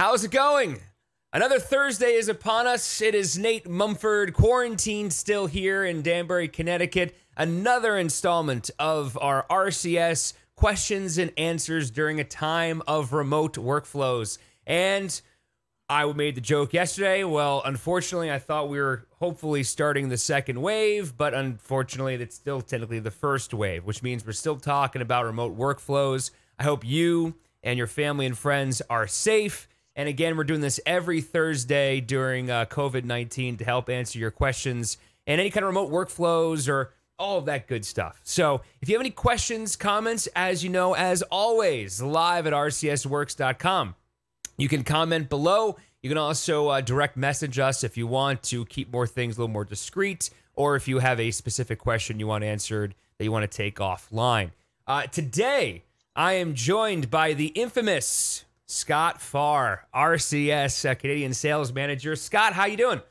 How's it going? Another Thursday is upon us. It is Nate Mumford, quarantined still here in Danbury, Connecticut. Another installment of our RCS questions and answers during a time of remote workflows. And I made the joke yesterday. Well, unfortunately, I thought we were hopefully starting the second wave, but unfortunately, it's still technically the first wave, which means we're still talking about remote workflows. I hope you and your family and friends are safe and again, we're doing this every Thursday during uh, COVID 19 to help answer your questions and any kind of remote workflows or all of that good stuff. So if you have any questions, comments, as you know, as always, live at rcsworks.com. You can comment below. You can also uh, direct message us if you want to keep more things a little more discreet, or if you have a specific question you want answered that you want to take offline. Uh, today, I am joined by the infamous Scott Farr, RCS uh, Canadian Sales Manager. Scott, how you doing?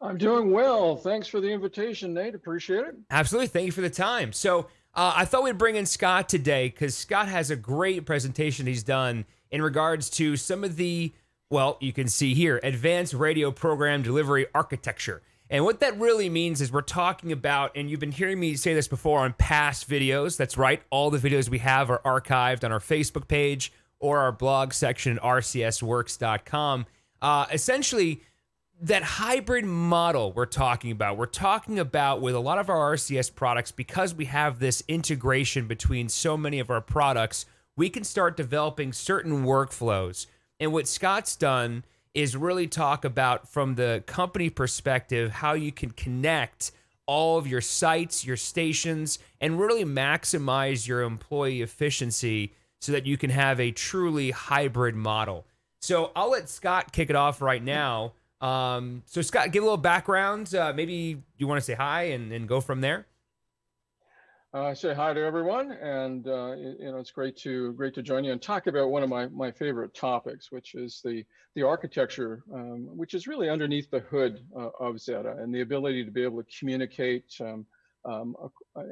I'm doing well. Thanks for the invitation, Nate. Appreciate it. Absolutely. Thank you for the time. So uh, I thought we'd bring in Scott today because Scott has a great presentation he's done in regards to some of the, well, you can see here, advanced radio program delivery architecture. And what that really means is we're talking about, and you've been hearing me say this before on past videos. That's right. All the videos we have are archived on our Facebook page or our blog section at rcsworks.com. Uh, essentially, that hybrid model we're talking about, we're talking about with a lot of our RCS products, because we have this integration between so many of our products, we can start developing certain workflows. And what Scott's done is really talk about from the company perspective how you can connect all of your sites, your stations, and really maximize your employee efficiency so that you can have a truly hybrid model. So I'll let Scott kick it off right now. Um, so Scott, give a little background. Uh, maybe you want to say hi and, and go from there. Uh, say hi to everyone, and uh, you know it's great to great to join you and talk about one of my my favorite topics, which is the the architecture, um, which is really underneath the hood uh, of Zetta and the ability to be able to communicate um, um,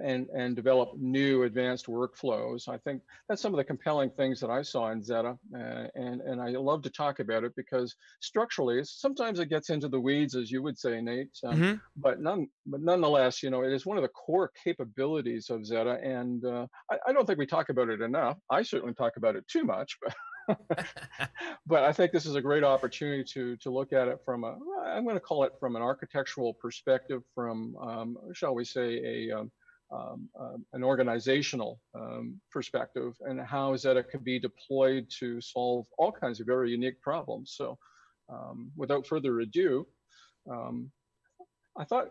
and, and develop new advanced workflows. I think that's some of the compelling things that I saw in Zetta, uh, and, and I love to talk about it because structurally, sometimes it gets into the weeds, as you would say, Nate, um, mm-hmm. but, none, but nonetheless, you know, it is one of the core capabilities of Zetta, and uh, I, I don't think we talk about it enough. I certainly talk about it too much, but but I think this is a great opportunity to to look at it from a I'm going to call it from an architectural perspective, from um, shall we say a um, um, um an organizational um, perspective, and how is that it can be deployed to solve all kinds of very unique problems. So, um, without further ado, I thought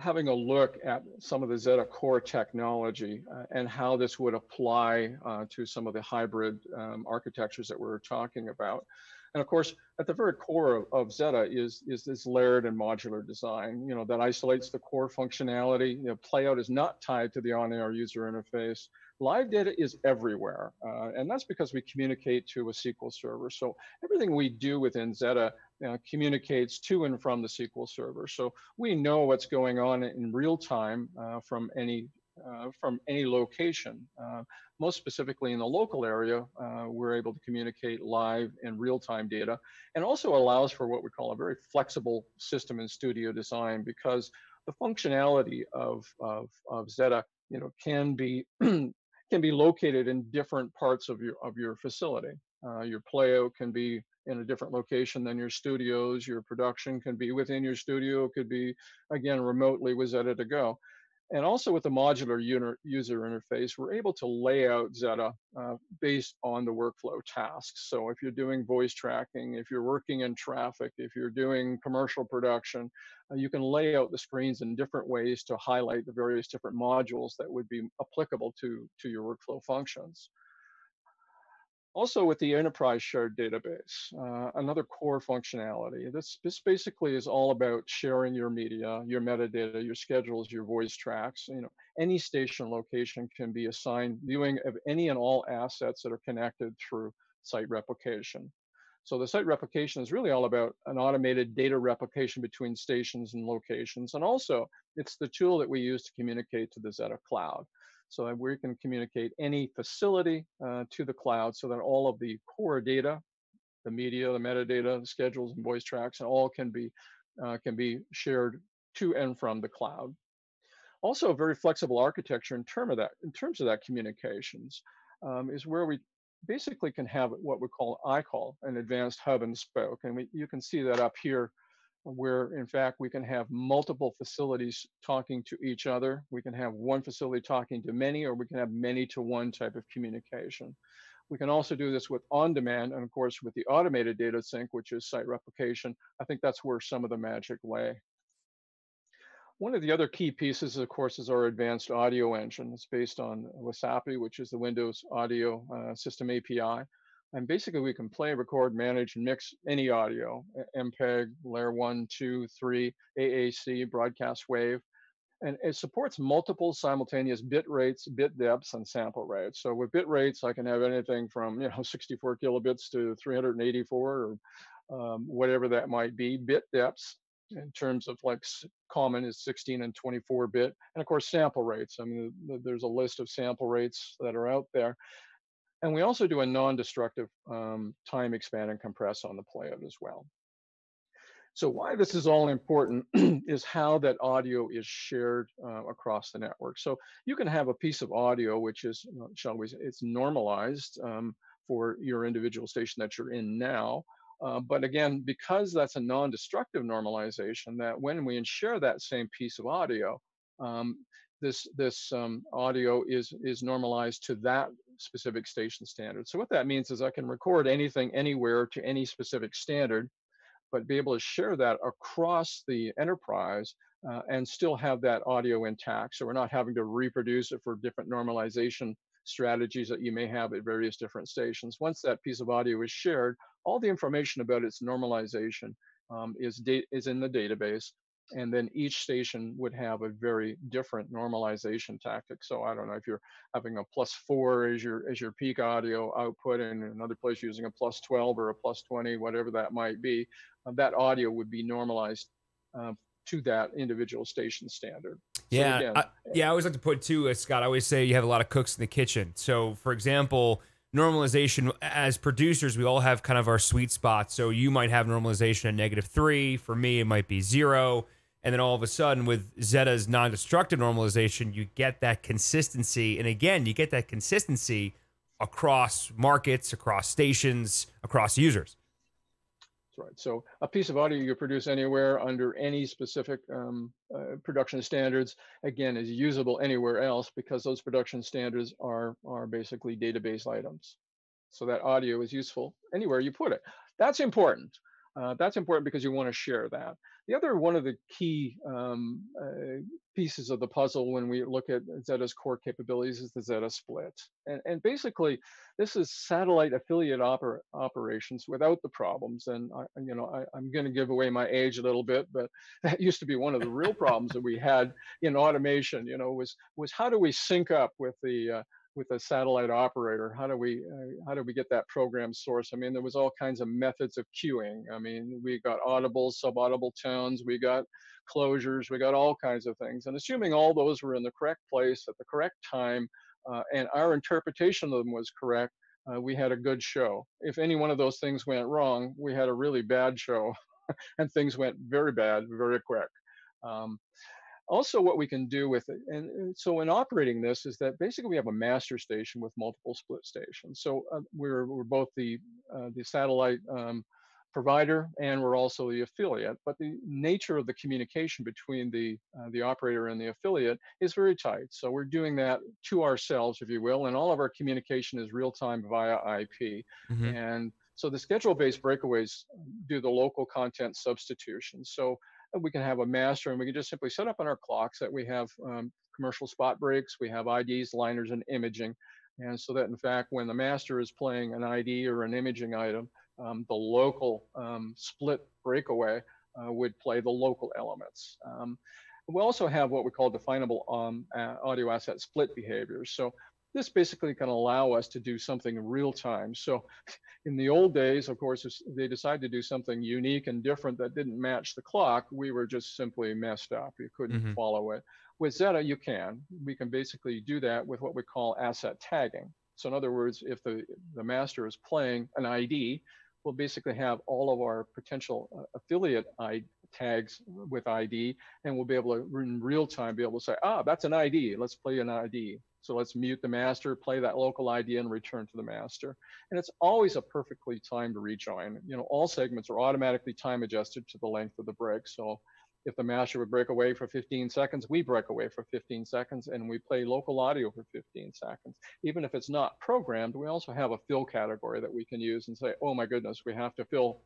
having a look at some of the Zetta core technology uh, and how this would apply uh, to some of the hybrid um, architectures that we're talking about. And of course, at the very core of, of, Zetta is, is this layered and modular design, you know, that isolates the core functionality. You know, playout is not tied to the on-air user interface. Live data is everywhere, uh, and that's because we communicate to a SQL server. So everything we do within Zetta communicates to and from the SQL server. So we know what's going on in real time uh, from any uh, from any location. Uh, most specifically in the local area, uh, we're able to communicate live and real-time data, and also allows for what we call a very flexible system in studio design because the functionality of, of, of Zetta, you know, can be can be located in different parts of your of your facility. Uh, your playout can be in a different location than your studios. Your production can be within your studio. Could be again remotely with Zetta to go. And also with the modular user interface, we're able to lay out Zetta uh, based on the workflow tasks. So if you're doing voice tracking, if you're working in traffic, if you're doing commercial production, uh, you can lay out the screens in different ways to highlight the various different modules that would be applicable to, to your workflow functions. Also with the enterprise shared database, uh, another core functionality. This, this basically is all about sharing your media, your metadata, your schedules, your voice tracks. You know, any station location can be assigned viewing of any and all assets that are connected through site replication. So the site replication is really all about an automated data replication between stations and locations. And also it's the tool that we use to communicate to the Zetta cloud so that we can communicate any facility uh, to the cloud so that all of the core data the media, the metadata, the schedules, and voice tracks, and all can be uh, can be shared to and from the cloud. Also, a very flexible architecture in term of that in terms of that communications um, is where we basically can have what we call I call an advanced hub and spoke, and we, you can see that up here where in fact we can have multiple facilities talking to each other. We can have one facility talking to many, or we can have many to one type of communication. We can also do this with on-demand, and of course with the automated data sync, which is site replication. I think that's where some of the magic lay. One of the other key pieces, of course, is our advanced audio engine. It's based on Wasapi, which is the Windows Audio uh, System API. And basically we can play, record, manage, and mix any audio, MPEG, layer one, two, three, AAC, broadcast wave. And it supports multiple simultaneous bit rates, bit depths, and sample rates. So with bit rates, I can have anything from you know 64 kilobits to 384 or um, whatever that might be. Bit depths in terms of like common is 16 and 24 bit. And of course, sample rates. I mean, there's a list of sample rates that are out there. And we also do a non-destructive um, time expand and compress on the playout as well. So why this is all important is how that audio is shared uh, across the network. So you can have a piece of audio which is, uh, shall we say, it's normalized um, for your individual station that you're in now. Uh, but again, because that's a non-destructive normalization, that when we share that same piece of audio, um, this this um, audio is is normalized to that specific station standard. So what that means is I can record anything anywhere to any specific standard, but be able to share that across the enterprise uh, and still have that audio intact. So we're not having to reproduce it for different normalization strategies that you may have at various different stations. Once that piece of audio is shared, all the information about its normalization um, is, is in the database and then each station would have a very different normalization tactic. So I don't know if you're having a plus four as your as your peak audio output, and another place using a plus 12 or a plus 20, whatever that might be, uh, that audio would be normalized uh, to that individual station standard. Yeah, so again, I, yeah. I always like to put too, uh, Scott. I always say you have a lot of cooks in the kitchen. So, for example, normalization as producers, we all have kind of our sweet spots. So you might have normalization at negative three. For me, it might be zero and then all of a sudden, with Zetta's non destructive normalization, you get that consistency. And again, you get that consistency across markets, across stations, across users. That's right. So a piece of audio you produce anywhere under any specific um, uh, production standards, again, is usable anywhere else because those production standards are, are basically database items. So that audio is useful anywhere you put it. That's important. Uh, that's important because you want to share that. The other one of the key um, uh, pieces of the puzzle when we look at Zetta's core capabilities is the Zetta split. And, and basically, this is satellite affiliate oper operations without the problems. And I, you know, I, am going to give away my age a little bit, but that used to be one of the real problems that we had in automation. You know, was was how do we sync up with the uh, with a satellite operator how do we uh, how do we get that program source i mean there was all kinds of methods of queuing. I mean we got audible subaudible tones we got closures we got all kinds of things. And assuming all those were in the correct place at the correct time uh, and our interpretation of them was correct uh, we had a good show. If any one of those things went wrong we had a really bad show and things went very bad very quick. Um, also what we can do with it and, so in operating this is that basically we have a master station with multiple split stations. So uh, we're, we're both the uh, the satellite um, provider and we're also the affiliate but the nature of the communication between the uh, the operator and the affiliate is very tight. So we're doing that to ourselves if you will and all of our communication is real time via ip mm-hmm. and so the schedule based breakaways do the local content substitution. So we can have a master and we can just simply set up on our clocks that we have um, commercial spot breaks, we have IDs, liners, and imaging. And so that in fact, when the master is playing an ID or an imaging item, um, the local um, split breakaway uh, would play the local elements. Um, we also have what we call definable uh, audio asset split behaviors. So this basically can allow us to do something in real time. So in the old days, of course, if they decided to do something unique and different that didn't match the clock, we were just simply messed up. You couldn't mm-hmm. follow it. With Zetta, you can. We can basically do that with what we call asset tagging. So in other words, if the, the master is playing an ID, we'll basically have all of our potential uh, affiliate I tags with ID, and we'll be able to in real time be able to say, ah, that's an ID. Let's play an ID. So let's mute the master, play that local ID, and return to the master. And it's always a perfectly timed rejoin. You know, all segments are automatically time adjusted to the length of the break. So if the master would break away for 15 seconds, we break away for 15 seconds and we play local audio for 15 seconds. Even if it's not programmed, we also have a fill category that we can use and say, oh my goodness, we have to fill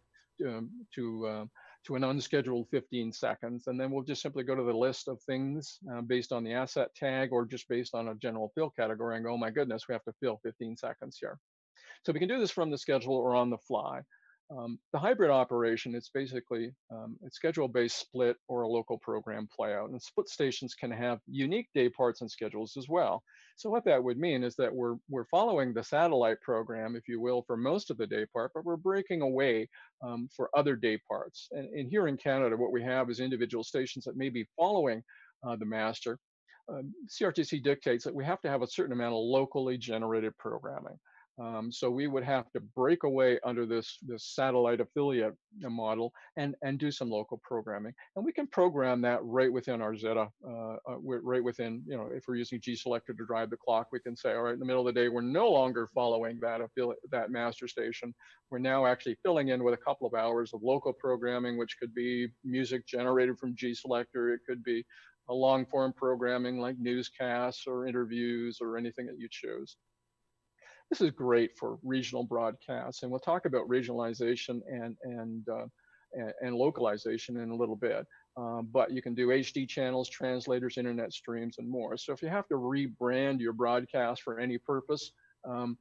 um, to um, to an unscheduled 15 seconds. And then we'll just simply go to the list of things uh, based on the asset tag or just based on a general fill category and go, oh my goodness, we have to fill 15 seconds here. So we can do this from the schedule or on the fly. Um, the hybrid operation, it's basically um, a schedule-based split or a local program playout. And split stations can have unique day parts and schedules as well. So what that would mean is that we're, we're following the satellite program, if you will, for most of the day part, but we're breaking away um, for other day parts. And, and, here in Canada, what we have is individual stations that may be following uh, the master. Um, CRTC dictates that we have to have a certain amount of locally generated programming. Um, so we would have to break away under this, this satellite affiliate model and, and do some local programming. And we can program that right within our Zetta, uh, uh, right within, you know, if we're using G-Selector to drive the clock, we can say, all right, in the middle of the day, we're no longer following that affiliate, that master station. We're now actually filling in with a couple of hours of local programming, which could be music generated from G-Selector. It could be a long form programming like newscasts or interviews or anything that you choose. This is great for regional broadcasts, and we'll talk about regionalization and and uh, and, and, localization in a little bit. Um, but you can do HD channels, translators, internet streams, and more. So if you have to rebrand your broadcast for any purpose, um,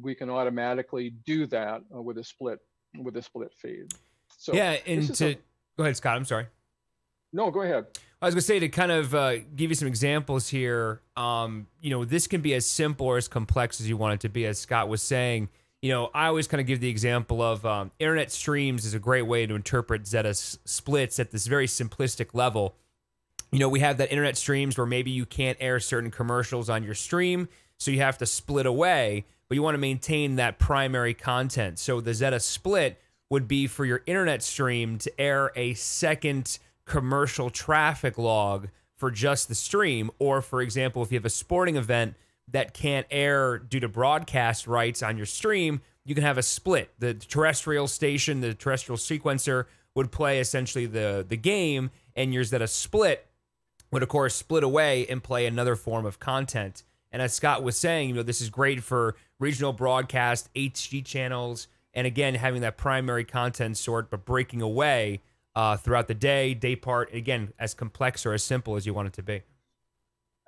we can automatically do that uh, with a split with a split feed. So yeah, and to a, go ahead, Scott. I'm sorry. No, go ahead. I was gonna say to kind of uh, give you some examples here. Um, you know, this can be as simple or as complex as you want it to be. As Scott was saying, you know, I always kind of give the example of um, internet streams is a great way to interpret Zetta splits at this very simplistic level. You know, we have that internet streams where maybe you can't air certain commercials on your stream, so you have to split away, but you want to maintain that primary content. So the Zetta split would be for your internet stream to air a second commercial traffic log for just the stream. Or, for example, if you have a sporting event that can't air due to broadcast rights on your stream, you can have a split. The terrestrial station, the terrestrial sequencer would play essentially the, the game, and your Zetta split would, of course, split away and play another form of content. And as Scott was saying, you know, this is great for regional broadcast, HD channels, and again, having that primary content sort, but breaking away uh, throughout the day, day part. Again, as complex or as simple as you want it to be.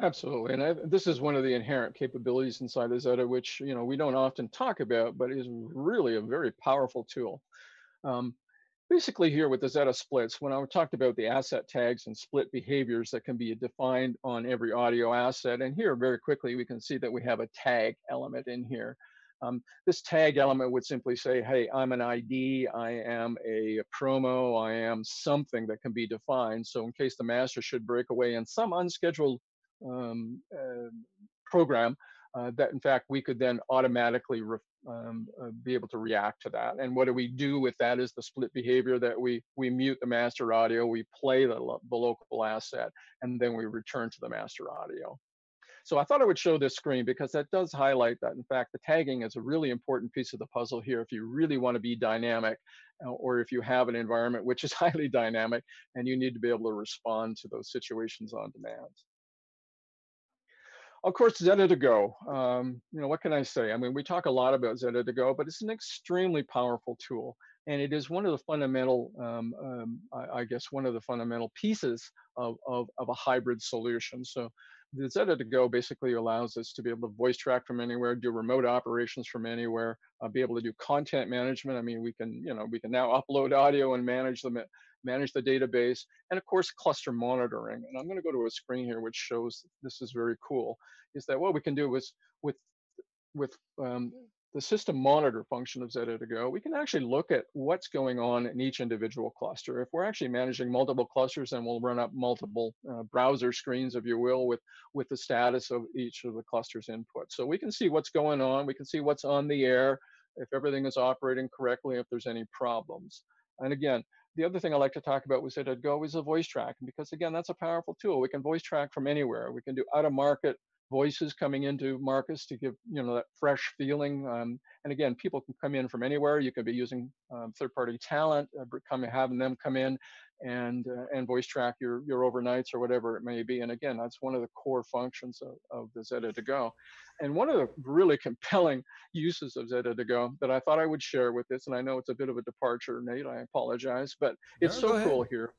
Absolutely, and I, this is one of the inherent capabilities inside of Zetta, which you know we don't often talk about, but is really a very powerful tool. Um, basically, here with the Zetta splits, when I talked about the asset tags and split behaviors that can be defined on every audio asset, and here very quickly we can see that we have a tag element in here. Um, this tag element would simply say, hey, I'm an ID, I am a promo, I am something that can be defined. So in case the master should break away in some unscheduled um, uh, program, uh, that in fact we could then automatically um, uh, be able to react to that. And what do we do with that is the split behavior that we we mute the master audio, we play the, the local asset, and then we return to the master audio. So I thought I would show this screen because that does highlight that, in fact, the tagging is a really important piece of the puzzle here if you really want to be dynamic uh, or if you have an environment which is highly dynamic and you need to be able to respond to those situations on demand. Of course, Zetta2Go, Um, you know, what can I say? I mean, we talk a lot about Zetta2Go, but it's an extremely powerful tool. And it is one of the fundamental, um, um, I, I, guess, one of the fundamental pieces of, of, of a hybrid solution. So the Zetta2Go basically allows us to be able to voice track from anywhere, do remote operations from anywhere, uh, be able to do content management. I mean, we can, you know, we can now upload audio and manage them, manage the database, and of course, cluster monitoring. And I'm going to go to a screen here which shows this is very cool. Is that what we can do is with with um, the system monitor function of Zetta2Go, we can actually look at what's going on in each individual cluster. If we're actually managing multiple clusters, then we'll run up multiple uh, browser screens, if you will, with, with the status of each of the cluster's input. So we can see what's going on. We can see what's on the air if everything is operating correctly, if there's any problems. And again, the other thing I like to talk about with Zetta Go is the voice track, because again, that's a powerful tool. We can voice track from anywhere. We can do out of market voices coming into Marcus to give you know that fresh feeling. Um, and again, people can come in from anywhere. You can be using um, third-party talent, uh, coming having them come in and uh, and voice track your your overnights or whatever it may be. And again, that's one of the core functions of, of the Zetta to go. And one of the really compelling uses of Zetta to go that I thought I would share with this, and I know it's a bit of a departure, Nate. I apologize, but it's no, so cool here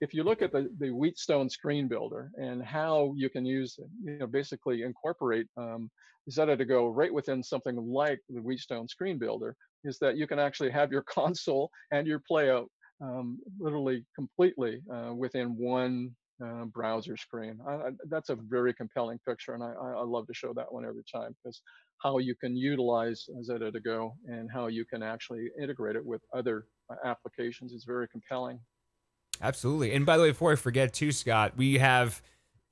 if you look at the, the Wheatstone screen builder and how you can use, you know, basically incorporate um, Zetta to go right within something like the Wheatstone screen builder, is that you can actually have your console and your playout um, literally completely uh, within one uh, browser screen. I, I, that's a very compelling picture, and I, I, love to show that one every time because how you can utilize Zetta to go and how you can actually integrate it with other uh, applications is very compelling. Absolutely. And by the way, before I forget too, Scott, we have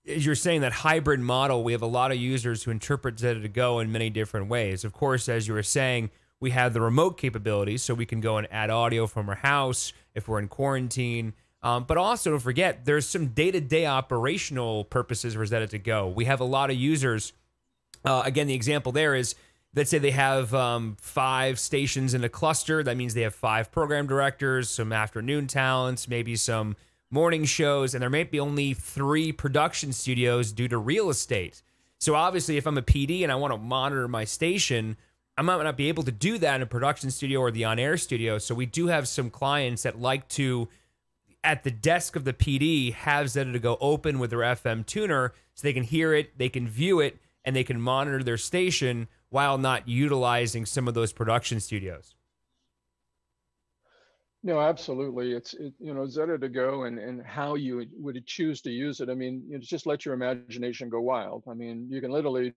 as you're saying that hybrid model, we have a lot of users who interpret Zetta to go in many different ways. Of course, as you were saying, we have the remote capabilities, so we can go and add audio from our house if we're in quarantine. Um, but also, don't forget, there's some day-to-day operational purposes for Zetta to go. We have a lot of users. Uh, again, the example there is let's say they have um, five stations in a cluster. That means they have five program directors, some afternoon talents, maybe some morning shows, and there may be only three production studios due to real estate. So obviously, if I'm a PD and I want to monitor my station, I might not be able to do that in a production studio or the on-air studio. So we do have some clients that like to, at the desk of the PD, have Zetta to go open with their FM tuner so they can hear it, they can view it, and they can monitor their station while not utilizing some of those production studios. No, absolutely. It's it, you know Zetta to go and and how you would, choose to use it. I mean, you know, just let your imagination go wild. I mean, you can literally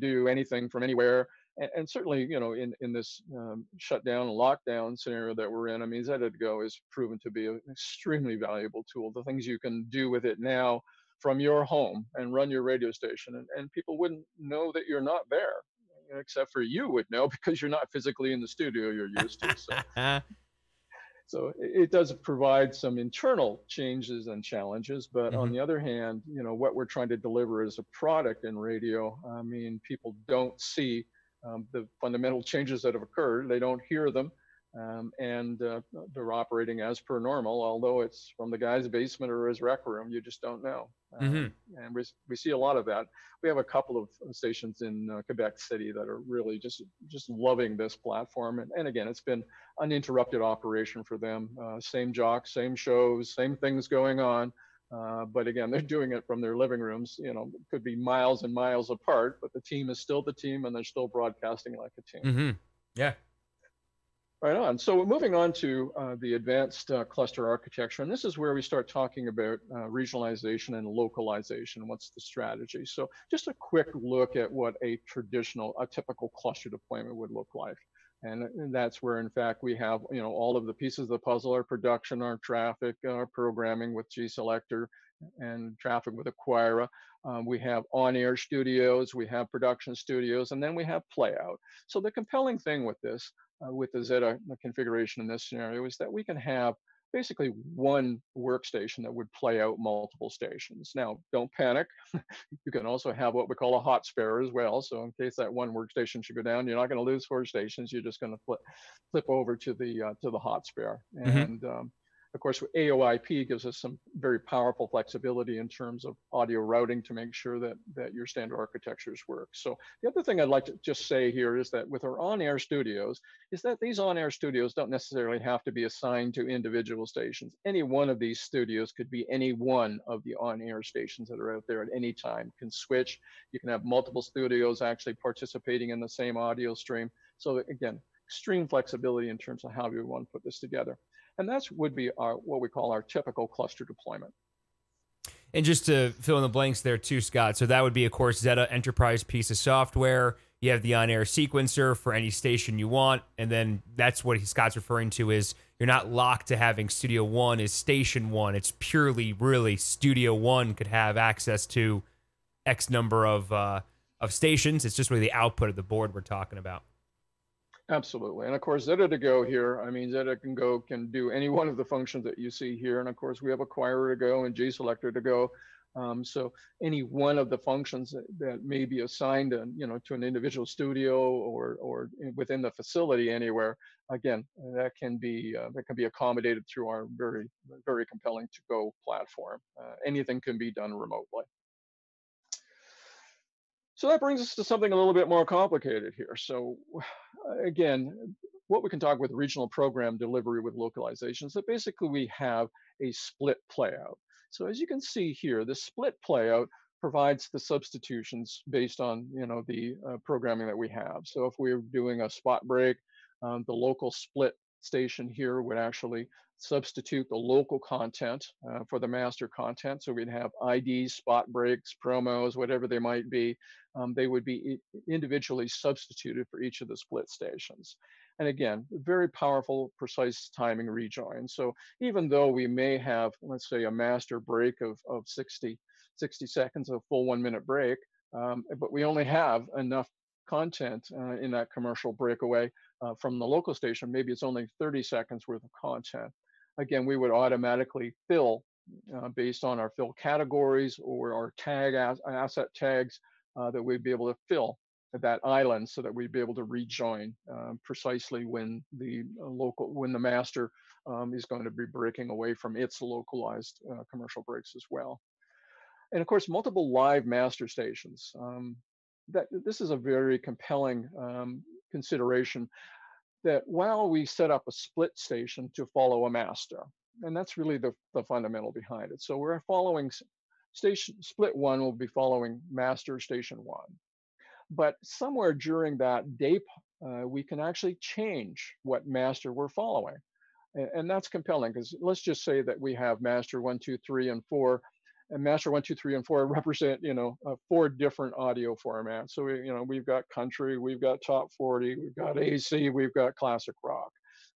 do anything from anywhere. And, and certainly, you know, in in this um, shutdown and lockdown scenario that we're in, I mean, Zetta to go is proven to be an extremely valuable tool. The things you can do with it now from your home and run your radio station, and, and people wouldn't know that you're not there except for you would know because you're not physically in the studio you're used to. So, so it does provide some internal changes and challenges. But mm-hmm. on the other hand, you know, what we're trying to deliver as a product in radio, I mean, people don't see um, the fundamental changes that have occurred. They don't hear them. Um, and uh, they're operating as per normal, although it's from the guy's basement or his rec room. You just don't know. Mm-hmm. Um, and we, we see a lot of that. We have a couple of stations in uh, Quebec City that are really just just loving this platform. And, and again, it's been uninterrupted operation for them. Uh, same jocks, same shows, same things going on. Uh, but again, they're doing it from their living rooms. You know, could be miles and miles apart, but the team is still the team, and they're still broadcasting like a team. Mm-hmm. Yeah, Right on. So moving on to uh, the advanced uh, cluster architecture, and this is where we start talking about uh, regionalization and localization. What's the strategy? So just a quick look at what a traditional, a typical cluster deployment would look like. And, and that's where, in fact, we have you know all of the pieces of the puzzle: our production, our traffic, our programming with g selector and traffic with Aquira. Um, we have on-air studios, we have production studios, and then we have playout. So the compelling thing with this uh, with the Zetta configuration in this scenario is that we can have basically one workstation that would play out multiple stations. Now, don't panic. you can also have what we call a hot spare as well. So in case that one workstation should go down, you're not going to lose four stations. You're just going to flip, flip over to the uh, to the hot spare. Mm-hmm. And um, of course, AOIP gives us some very powerful flexibility in terms of audio routing to make sure that, that your standard architectures work. So the other thing I'd like to just say here is that with our on-air studios, is that these on-air studios don't necessarily have to be assigned to individual stations. Any one of these studios could be any one of the on-air stations that are out there at any time, can switch. You can have multiple studios actually participating in the same audio stream. So again, extreme flexibility in terms of how you want to put this together. And that's would be our what we call our typical cluster deployment. And just to fill in the blanks there too, Scott. So that would be, of course, Zetta Enterprise piece of software. You have the on-air sequencer for any station you want, and then that's what Scott's referring to is you're not locked to having Studio One is Station One. It's purely, really, Studio One could have access to X number of uh, of stations. It's just really the output of the board we're talking about. Absolutely. And of course, Zetta to go here, I mean, Zetta can go, can do any one of the functions that you see here. And of course, we have Aquira to go and G-selector to go. Um, so any one of the functions that, that may be assigned, to, you know, to an individual studio or or within the facility anywhere, again, that can be uh, that can be accommodated through our very very compelling to go platform. Uh, anything can be done remotely. So that brings us to something a little bit more complicated here. So again, what we can talk with regional program delivery with localization is that basically we have a split playout. So as you can see here, the split playout provides the substitutions based on you know the uh, programming that we have. So if we're doing a spot break, um, the local split station here would actually substitute the local content uh, for the master content. So we'd have IDs, spot breaks, promos, whatever they might be. Um, they would be individually substituted for each of the split stations. And again, very powerful, precise timing rejoin. So even though we may have, let's say, a master break of, of 60, 60 seconds, a full one minute break, um, but we only have enough content uh, in that commercial breakaway uh, from the local station, maybe it's only 30 seconds worth of content. Again, we would automatically fill uh, based on our fill categories or our tag as, asset tags uh, that we'd be able to fill that island so that we'd be able to rejoin um, precisely when the uh, local when the master um, is going to be breaking away from its localized uh, commercial breaks as well. And of course multiple live master stations um, that this is a very compelling um, consideration that while we set up a split station to follow a master and that's really the, the fundamental behind it. So we're following station split one will be following master station one but somewhere during that day, uh, we can actually change what master we're following. And, and that's compelling because let's just say that we have master one, two, three, and four. And master one, two, three, and four represent, you know, uh, four different audio formats. So, we, you know, we've got country, we've got top 40, we've got AC, we've got classic rock.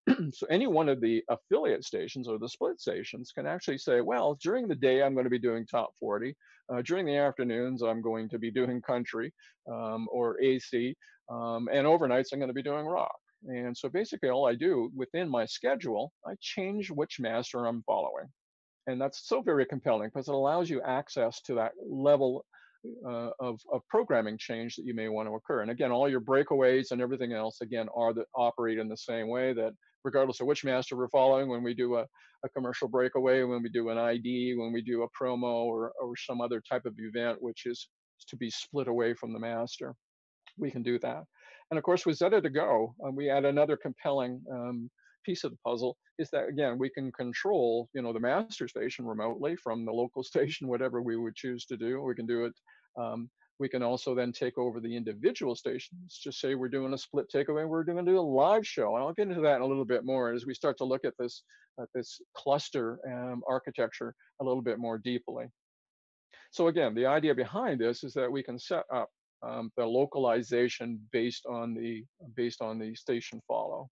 so any one of the affiliate stations or the split stations can actually say, well, during the day, I'm going to be doing top 40. Uh, during the afternoons, I'm going to be doing country um, or AC. Um, and overnights, I'm going to be doing rock. And so basically all I do within my schedule, I change which master I'm following. And that's so very compelling because it allows you access to that level uh, of, of programming change that you may want to occur. And again, all your breakaways and everything else, again, are that operate in the same way that regardless of which master we're following, when we do a, a commercial breakaway, when we do an ID, when we do a promo or, or some other type of event, which is to be split away from the master, we can do that. And of course, with Zetta to go, uh, we add another compelling um, piece of the puzzle is that again we can control you know the master station remotely from the local station whatever we would choose to do we can do it um, we can also then take over the individual stations. Just say we're doing a split takeaway, we're going to do a live show, and I'll get into that in a little bit more as we start to look at this at this cluster um, architecture a little bit more deeply. So again, the idea behind this is that we can set up um, the localization based on the based on the station follow.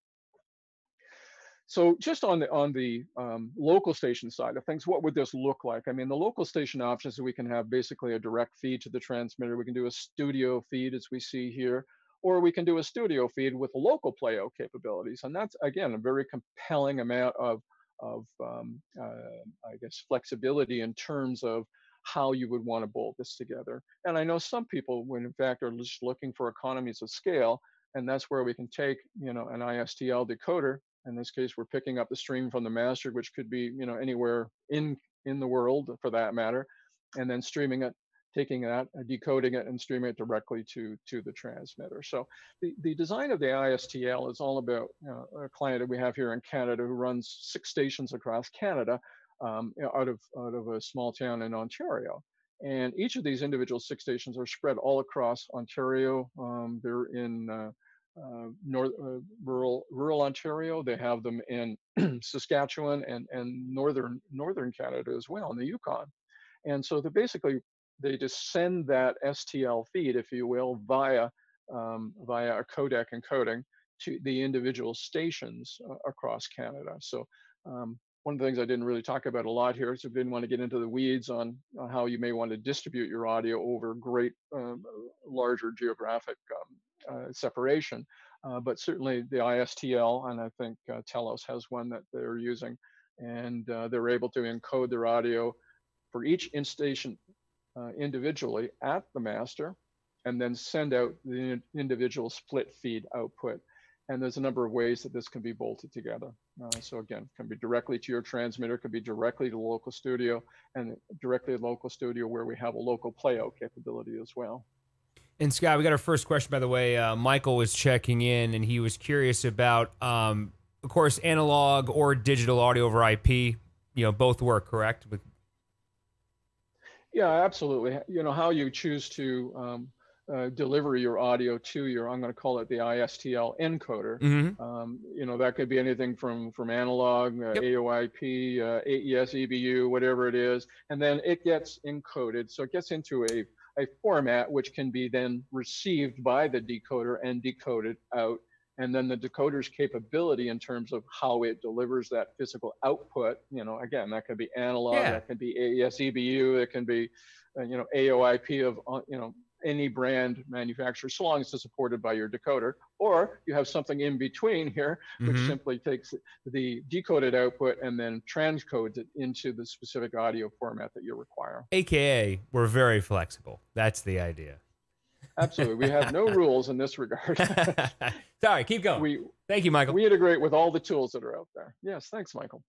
So just on the on the um, local station side of things, what would this look like? I mean, the local station options we can have basically a direct feed to the transmitter. We can do a studio feed as we see here, or we can do a studio feed with local playout capabilities, and that's again a very compelling amount of of um, uh, I guess flexibility in terms of how you would want to bolt this together. And I know some people, when in fact are just looking for economies of scale, and that's where we can take you know an ISTL decoder in this case, we're picking up the stream from the master, which could be you know anywhere in in the world for that matter, and then streaming it, taking that, uh, decoding it, and streaming it directly to to the transmitter. So the, the design of the ISTL is all about a client that we have here in Canada who runs six stations across Canada um, out of out of a small town in Ontario. And each of these individual six stations are spread all across Ontario. Um, they're in uh, uh, north, uh, rural rural Ontario. They have them in Saskatchewan and and northern northern Canada as well, in the Yukon. And so they basically they just send that STL feed, if you will, via um, via a codec encoding to the individual stations uh, across Canada. So um, one of the things I didn't really talk about a lot here, so I didn't want to get into the weeds on, how you may want to distribute your audio over great um, larger geographic um, separation. uh, but certainly the ISTL, and I think uh, Telos has one that they're using, and uh, they're able to encode their audio for each in station uh, individually at the master, and then send out the individual split feed output. And there's a number of ways that this can be bolted together. Uh, so again, can be directly to your transmitter, can be directly to the local studio, and directly to local studio where we have a local playout capability as well. And Scott, we got our first question, by the way. Uh, Michael was checking in, and he was curious about, um, of course, analog or digital audio over IP. You know, both work, correct? With yeah, absolutely. You know how you choose to um, uh, deliver your audio to your i'm going to call it the istl encoder mm-hmm. um, you know that could be anything from from analog uh, yep. aoip uh, aes ebu whatever it is and then it gets encoded so it gets into a, a format which can be then received by the decoder and decoded out and then the decoder's capability in terms of how it delivers that physical output you know again that could be analog yeah. that could be aes ebu it can be uh, you know aoip of uh, you know any brand manufacturer, so long as it's supported by your decoder. Or you have something in between here, which mm-hmm. simply takes the decoded output and then transcodes it into the specific audio format that you require. AKA, we're very flexible. That's the idea. Absolutely. We have no rules in this regard. Sorry, keep going. We, Thank you, Michael. We integrate with all the tools that are out there. Yes, thanks, Michael.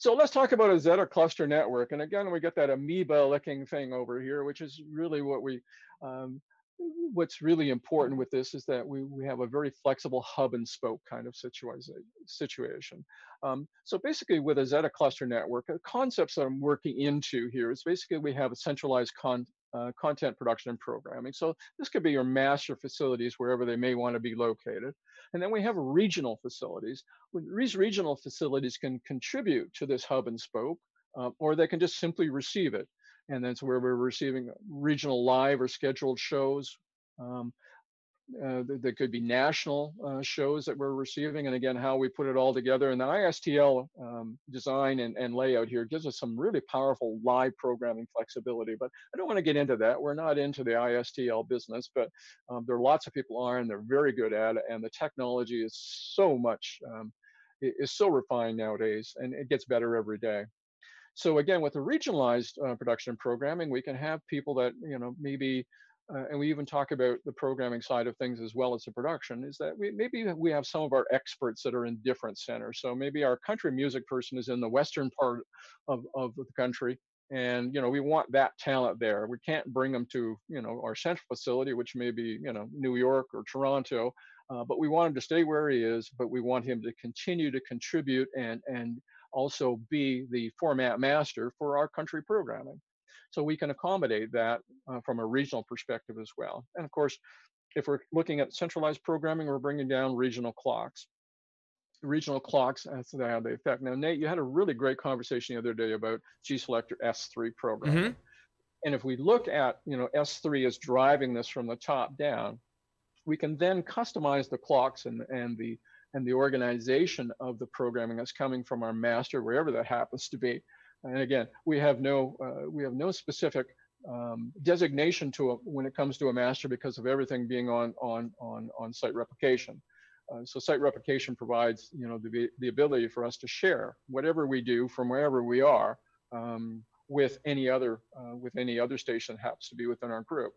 So let's talk about a Zetta cluster network. And again, we get that amoeba looking thing over here, which is really what we, um, what's really important with this is that we, we have a very flexible hub and spoke kind of situation. Um, so basically with a Zetta cluster network, the concepts that I'm working into here is basically we have a centralized con uh, content production and programming. So this could be your master facilities wherever they may want to be located. And then we have regional facilities. These regional facilities can contribute to this hub and spoke, uh, or they can just simply receive it. And that's where we're receiving regional live or scheduled shows. Um, uh, there could be national uh, shows that we're receiving, and again, how we put it all together. And the ISTL um, design and, and, layout here gives us some really powerful live programming flexibility. But I don't want to get into that. We're not into the ISTL business, but um, there are lots of people are, and they're very good at it. And the technology is so much um, is so refined nowadays, and it gets better every day. So again, with the regionalized uh, production programming, we can have people that you know maybe uh, and we even talk about the programming side of things as well as the production, is that we maybe we have some of our experts that are in different centers. So maybe our country music person is in the western part of, of the country, and you know we want that talent there. We can't bring them to you know our central facility, which may be you know New York or Toronto, uh, but we want him to stay where he is. But we want him to continue to contribute and and also be the format master for our country programming. So we can accommodate that uh, from a regional perspective as well. And of course, if we're looking at centralized programming, we're bringing down regional clocks. Regional clocks, as how they affect. Now, Nate, you had a really great conversation the other day about G Selector S3 programming. Mm-hmm. And if we look at, you know, S3 is driving this from the top down, we can then customize the clocks and, and the and the organization of the programming that's coming from our master, wherever that happens to be, and again, we have no uh, we have no specific um, designation to a, when it comes to a master because of everything being on on on on site replication. Uh, so site replication provides you know the the ability for us to share whatever we do from wherever we are um, with any other uh, with any other station that happens to be within our group.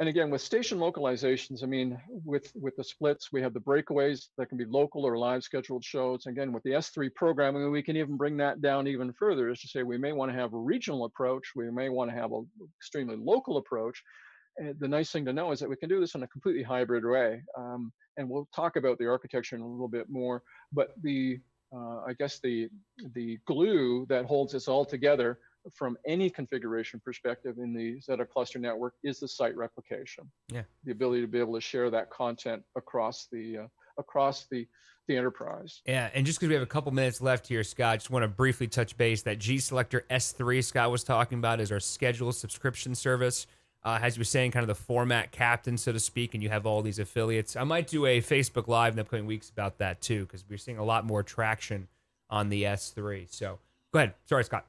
And again, with station localizations, I mean, with, with the splits, we have the breakaways that can be local or live scheduled shows. Again, with the S3 programming, we can even bring that down even further, is to say we may want to have a regional approach, we may want to have an extremely local approach. And the nice thing to know is that we can do this in a completely hybrid way. Um, and we'll talk about the architecture in a little bit more, but the, uh, I guess the, the glue that holds this all together from any configuration perspective in the Zetta cluster network is the site replication. Yeah. The ability to be able to share that content across the uh, across the the enterprise. Yeah, and just because we have a couple minutes left here, Scott, just want to briefly touch base that G Selector S3 Scott was talking about is our scheduled subscription service. Uh, as you were saying, kind of the format captain, so to speak, and you have all these affiliates. I might do a Facebook Live in the upcoming weeks about that too, because we're seeing a lot more traction on the S3. So go ahead. Sorry, Scott.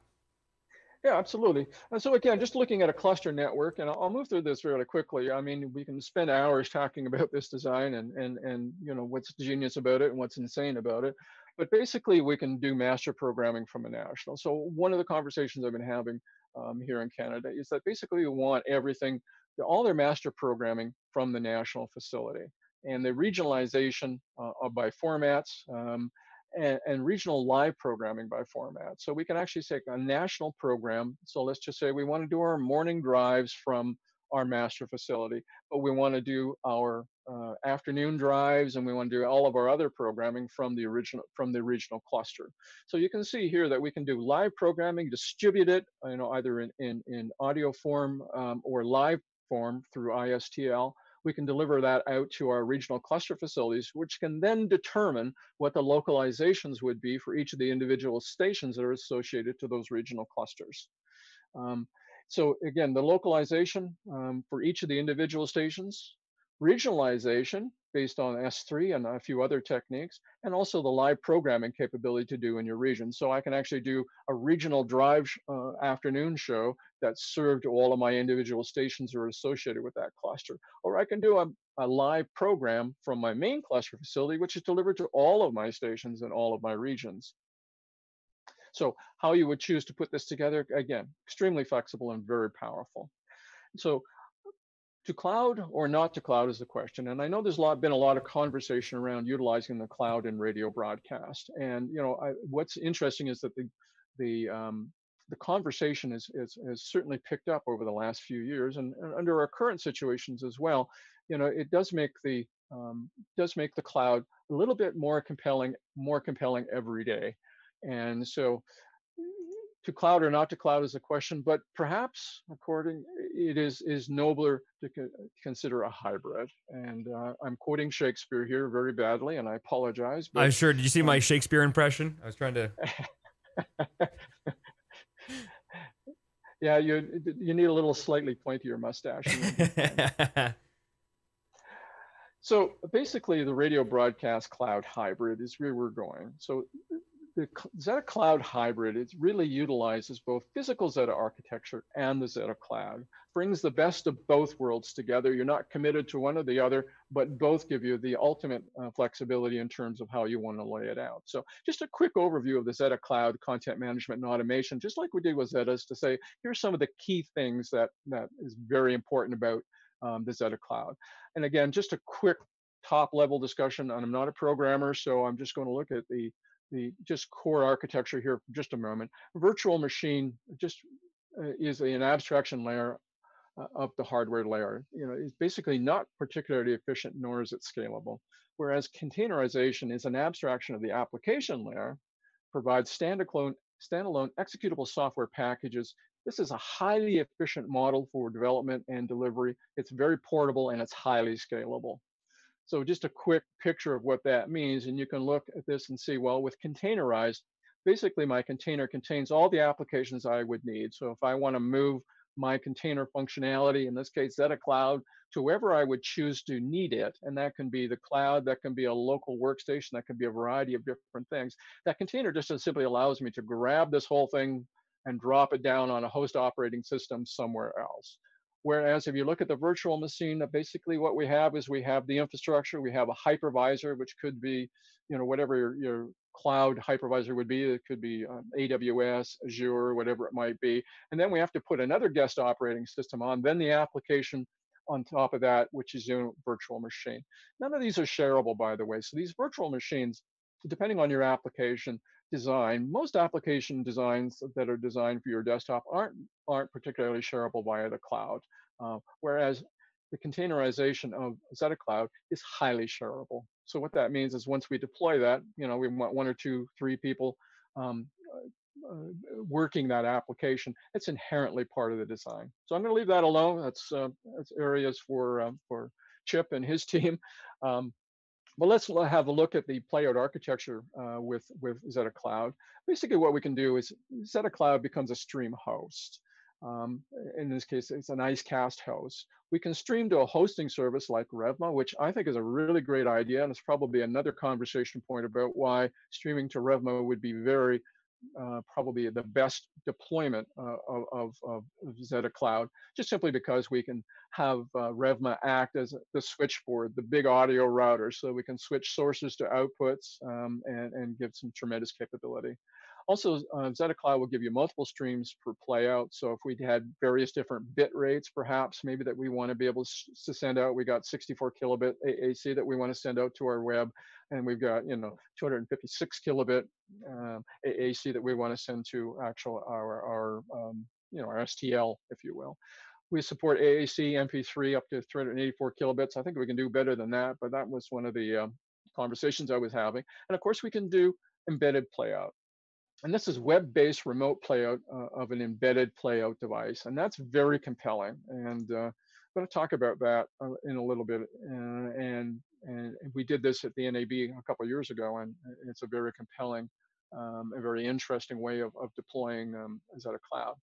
Yeah, absolutely. And so again, just looking at a cluster network, and I'll move through this really quickly. I mean, we can spend hours talking about this design and and and you know what's genius about it and what's insane about it. But basically, we can do master programming from a national. So one of the conversations I've been having um, here in Canada is that basically we want everything, all their master programming from the national facility. And the regionalization uh, by formats um, and, and, regional live programming by format. So we can actually take a national program. So let's just say we want to do our morning drives from our master facility, but we want to do our uh, afternoon drives and we want to do all of our other programming from the original from the regional cluster. So you can see here that we can do live programming, distribute it, you know, either in in, in audio form um, or live form through ISTL. We can deliver that out to our regional cluster facilities, which can then determine what the localizations would be for each of the individual stations that are associated to those regional clusters. Um, so again, the localization um, for each of the individual stations, regionalization based on S3 and a few other techniques, and also the live programming capability to do in your region. So I can actually do a regional drive uh, afternoon show that's served to all of my individual stations are associated with that cluster. Or I can do a, a live program from my main cluster facility, which is delivered to all of my stations in all of my regions. So how you would choose to put this together, again, extremely flexible and very powerful. So to cloud or not to cloud is the question. And I know there's a lot, been a lot of conversation around utilizing the cloud in radio broadcast. And you know, I, what's interesting is that the the um, the conversation is, is, has certainly picked up over the last few years, and, and, under our current situations as well. You know, it does make the um, does make the cloud a little bit more compelling, more compelling every day. And so to cloud or not to cloud is a question, but perhaps according it is is nobler to co consider a hybrid. And uh, I'm quoting Shakespeare here very badly, and I apologize. But, I'm sure. Did you see um, my Shakespeare impression? I was trying to. yeah, you you need a little slightly pointier mustache. so basically, the radio broadcast cloud hybrid is where we're going. So the Zetta Cloud hybrid, it really utilizes both physical Zetta architecture and the Zetta Cloud, brings the best of both worlds together. You're not committed to one or the other, but both give you the ultimate uh, flexibility in terms of how you want to lay it out. So just a quick overview of the Zetta Cloud content management and automation, just like we did with Zetas to say, here's some of the key things that, that is very important about um, the Zetta Cloud. And again, just a quick top level discussion, and I'm not a programmer, so I'm just going to look at the the just core architecture here for just a moment. Virtual machine just uh, is an abstraction layer uh, of the hardware layer. You know, it's basically not particularly efficient, nor is it scalable. Whereas containerization is an abstraction of the application layer, provides standalone, standalone executable software packages. This is a highly efficient model for development and delivery. It's very portable and it's highly scalable. So just a quick picture of what that means. And you can look at this and see, well, with containerized, basically my container contains all the applications I would need. So if I want to move my container functionality, in this case, Zetta Cloud, to wherever I would choose to need it, and that can be the cloud, that can be a local workstation, that can be a variety of different things. That container just simply allows me to grab this whole thing and drop it down on a host operating system somewhere else. Whereas if you look at the virtual machine, basically what we have is we have the infrastructure, we have a hypervisor, which could be, you know, whatever your, your cloud hypervisor would be. It could be um, AWS, Azure, whatever it might be. And then we have to put another guest operating system on, then the application on top of that, which is your virtual machine. None of these are shareable, by the way. So these virtual machines, depending on your application, design, most application designs that are designed for your desktop aren't, aren't particularly shareable via the cloud. Uh, whereas the containerization of Zetta Cloud is highly shareable. So what that means is once we deploy that, you know, we want one or two, three people um, uh, working that application. It's inherently part of the design. So I'm going to leave that alone. That's, uh, that's areas for uh, for Chip and his team. Um, but let's have a look at the playout architecture uh, with, with Zetta Cloud. Basically what we can do is Zetta Cloud becomes a stream host. Um, in this case, it's an IceCast host. We can stream to a hosting service like Revma, which I think is a really great idea. And it's probably another conversation point about why streaming to Revma would be very uh, probably the best deployment uh, of, of, of, Zetta Cloud, just simply because we can have uh, Revma act as the switchboard, the big audio router, so we can switch sources to outputs um, and, and give some tremendous capability. Also, uh, Zetta Cloud will give you multiple streams per playout. So if we had various different bit rates, perhaps maybe that we want to be able to send out, we got 64 kilobit AAC that we want to send out to our web, and we've got you know 256 kilobit uh, AAC that we want to send to actual our our um, you know our STL, if you will. We support AAC MP3 up to 384 kilobits. I think we can do better than that, but that was one of the um, conversations I was having. And of course, we can do embedded playout. And this is web-based remote playout uh, of an embedded playout device. And that's very compelling. And uh, I'm going to talk about that uh, in a little bit. Uh, and, and we did this at the NAB a couple years ago, and it's a very compelling, um, a very interesting way of, of deploying um, Zetta Cloud.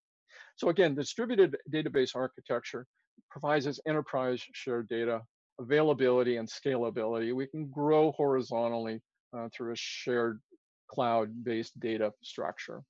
So again, distributed database architecture provides us enterprise shared data, availability, and scalability. We can grow horizontally uh, through a shared cloud-based data structure.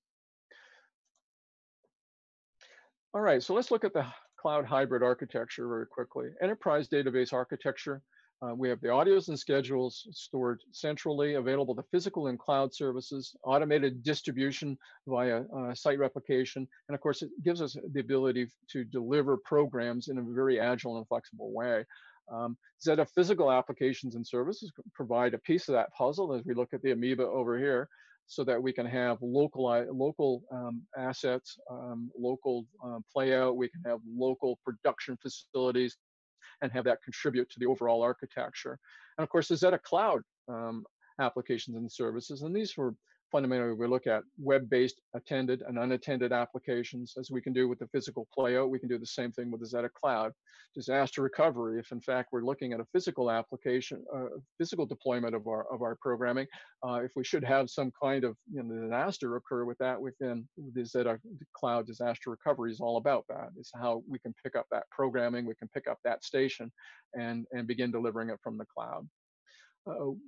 All right, so let's look at the cloud hybrid architecture very quickly. Enterprise database architecture, uh, we have the audios and schedules stored centrally, available to physical and cloud services, automated distribution via uh, site replication, and of course, it gives us the ability to deliver programs in a very agile and flexible way. Um, Zetta physical applications and services provide a piece of that puzzle as we look at the amoeba over here so that we can have local, local um, assets, um, local um, playout, we can have local production facilities and have that contribute to the overall architecture. And of course, the Zetta Cloud um, applications and services, and these were fundamentally we look at web-based attended and unattended applications as we can do with the physical playout we can do the same thing with the zetta cloud. Disaster recovery if in fact we're looking at a physical application uh, physical deployment of our of our programming uh, if we should have some kind of you know, disaster occur with that within the zetta cloud disaster recovery is all about that. Is how we can pick up that programming we can pick up that station and and begin delivering it from the cloud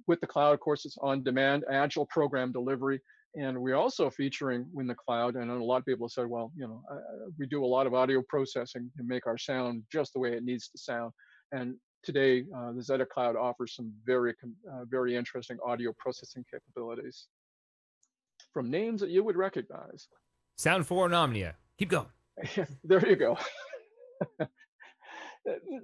with the cloud, of course, it's on demand, agile program delivery. And we're also featuring in the cloud. And a lot of people have said, well, you know, uh, we do a lot of audio processing to make our sound just the way it needs to sound. And today, uh, the Zetta Cloud offers some very, uh, very interesting audio processing capabilities from names that you would recognize. Sound 4 Omnia. Keep going. there you go.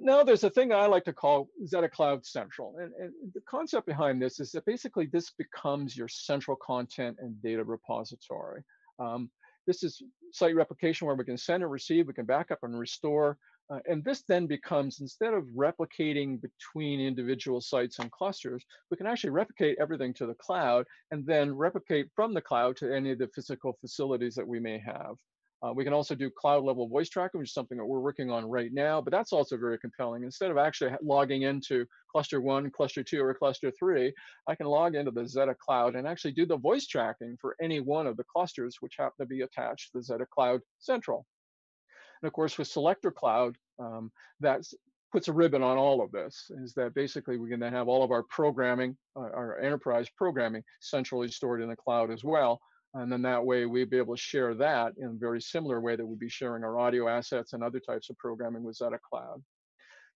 Now there's a thing I like to call Zetta Cloud Central. And, and, the concept behind this is that basically this becomes your central content and data repository. Um, this is site replication where we can send and receive, we can back up and restore. Uh, and this then becomes, instead of replicating between individual sites and clusters, we can actually replicate everything to the cloud and then replicate from the cloud to any of the physical facilities that we may have. Uh, we can also do cloud level voice tracking, which is something that we're working on right now, but that's also very compelling. Instead of actually logging into cluster one, cluster two, or cluster three, I can log into the Zetta cloud and actually do the voice tracking for any one of the clusters which happen to be attached to the Zetta cloud central. And of course, with Selector Cloud, um, that puts a ribbon on all of this, is that basically we can then have all of our programming, uh, our enterprise programming centrally stored in the cloud as well. And then that way we'd be able to share that in a very similar way that we'd be sharing our audio assets and other types of programming with Zetta Cloud.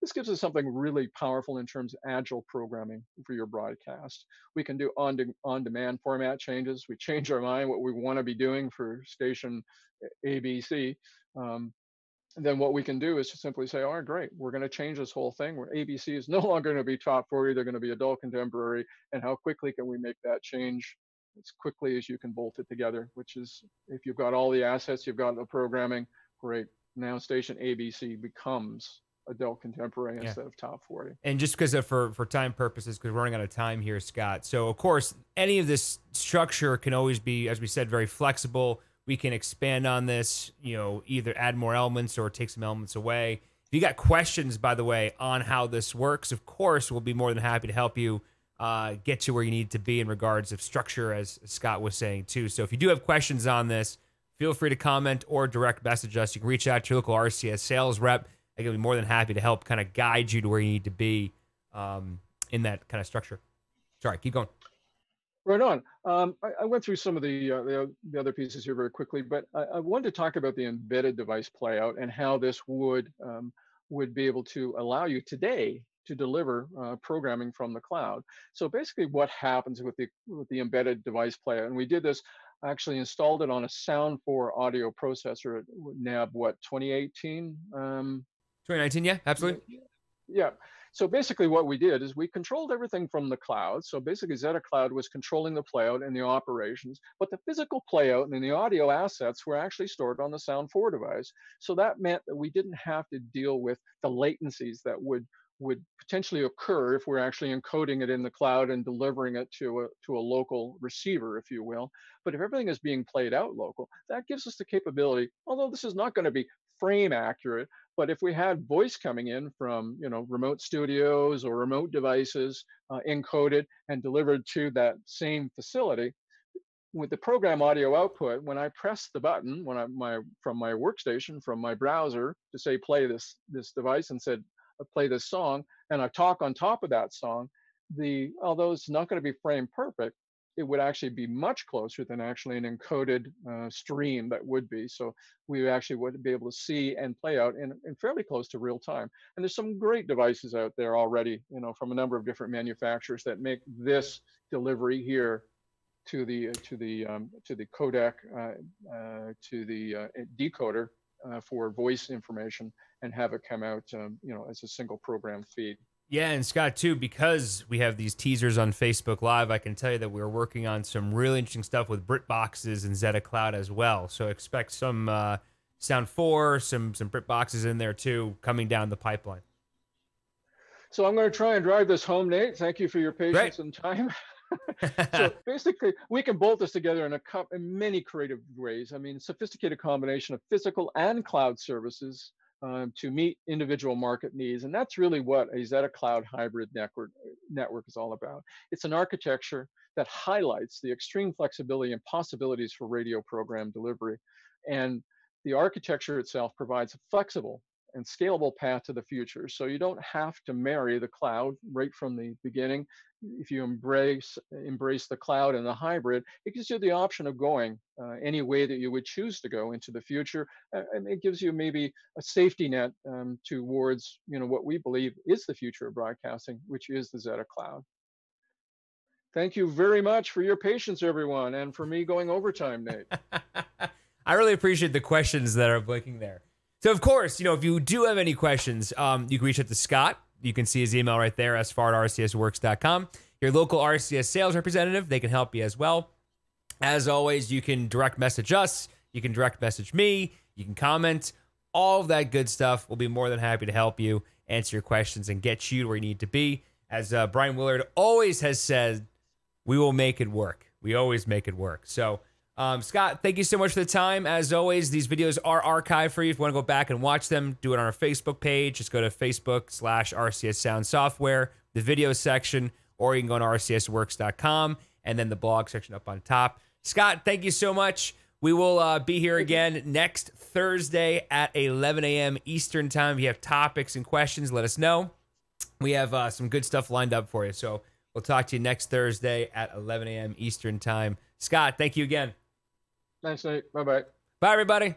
This gives us something really powerful in terms of agile programming for your broadcast. We can do on, de on demand format changes. We change our mind what we want to be doing for station ABC. Um, then what we can do is to simply say, all right, great, we're going to change this whole thing where ABC is no longer going to be top 40, they're going to be adult contemporary. And how quickly can we make that change as quickly as you can bolt it together, which is if you've got all the assets, you've got the programming, great. Now station ABC becomes adult contemporary yeah. instead of top 40. And just because of for for time purposes, because we're running out of time here, Scott. So of course, any of this structure can always be, as we said, very flexible. We can expand on this, you know, either add more elements or take some elements away. If you got questions, by the way, on how this works, of course, we'll be more than happy to help you uh, get you where you need to be in regards of structure, as Scott was saying too. So if you do have questions on this, feel free to comment or direct message us. You can reach out to your local RCS sales rep. I can be more than happy to help kind of guide you to where you need to be um, in that kind of structure. Sorry, keep going. Right on. Um, I, I, went through some of the, uh, the, the other pieces here very quickly, but I, I, wanted to talk about the embedded device playout and how this would um, would be able to allow you today to deliver uh, programming from the cloud. So basically, what happens with the with the embedded device player, and we did this. Actually installed it on a Sound 4 audio processor at NAB, what 2018? Um, 2019, yeah, absolutely. Yeah. So basically what we did is we controlled everything from the cloud. So basically Zetta Cloud was controlling the playout and the operations, but the physical playout and the audio assets were actually stored on the Sound 4 device. So that meant that we didn't have to deal with the latencies that would would potentially occur if we're actually encoding it in the cloud and delivering it to a, to a local receiver, if you will. But if everything is being played out local, that gives us the capability, although this is not going to be frame accurate, but if we had voice coming in from you know remote studios or remote devices uh, encoded and delivered to that same facility, with the program audio output, when I press the button when I my from my workstation from my browser to say play this this device and said play this song, and I talk on top of that song, the although it's not going to be frame perfect, it would actually be much closer than actually an encoded uh, stream that would be. So we actually would be able to see and play out in, in, fairly close to real time. And there's some great devices out there already, you know, from a number of different manufacturers that make this delivery here to the to the um, to the codec uh, uh to the uh, decoder uh, for voice information and have it come out, um, you know, as a single program feed. Yeah, and Scott too, because we have these teasers on Facebook Live, I can tell you that we're working on some really interesting stuff with BritBoxes and Zetta Cloud as well. So expect some uh, Sound Four, some some BritBoxes in there too, coming down the pipeline. So I'm going to try and drive this home, Nate. Thank you for your patience and time. so basically, we can bolt this together in a in many creative ways. I mean, sophisticated combination of physical and cloud services um, to meet individual market needs. And that's really what a Zetta Cloud hybrid network, network is all about. It's an architecture that highlights the extreme flexibility and possibilities for radio program delivery. And the architecture itself provides a flexible and scalable path to the future. So you don't have to marry the cloud right from the beginning. If you embrace embrace the cloud and the hybrid, it gives you the option of going uh, any way that you would choose to go into the future, and it gives you maybe a safety net um, towards you know what we believe is the future of broadcasting, which is the Zetta Cloud. Thank you very much for your patience, everyone, and for me going overtime, Nate. I really appreciate the questions that are blinking there. So, of course, you know, if you do have any questions, um, you can reach out to Scott. You can see his email right there, sfar at rcsworks.com. Your local RCS sales representative, they can help you as well. As always, you can direct message us, you can direct message me, you can comment, all of that good stuff. We'll be more than happy to help you answer your questions and get you where you need to be. As uh, Brian Willard always has said, we will make it work. We always make it work. So, um, Scott, thank you so much for the time. As always, these videos are archived for you. If you want to go back and watch them, do it on our Facebook page. Just go to Facebook slash RCS Sound Software, the video section, or you can go to rcsworks.com and then the blog section up on top. Scott, thank you so much. We will uh, be here again next Thursday at 11 a.m. Eastern Time. If you have topics and questions, let us know. We have uh, some good stuff lined up for you. So we'll talk to you next Thursday at 11 a.m. Eastern Time. Scott, thank you again. Thanks, Nate. Bye bye. Bye, everybody.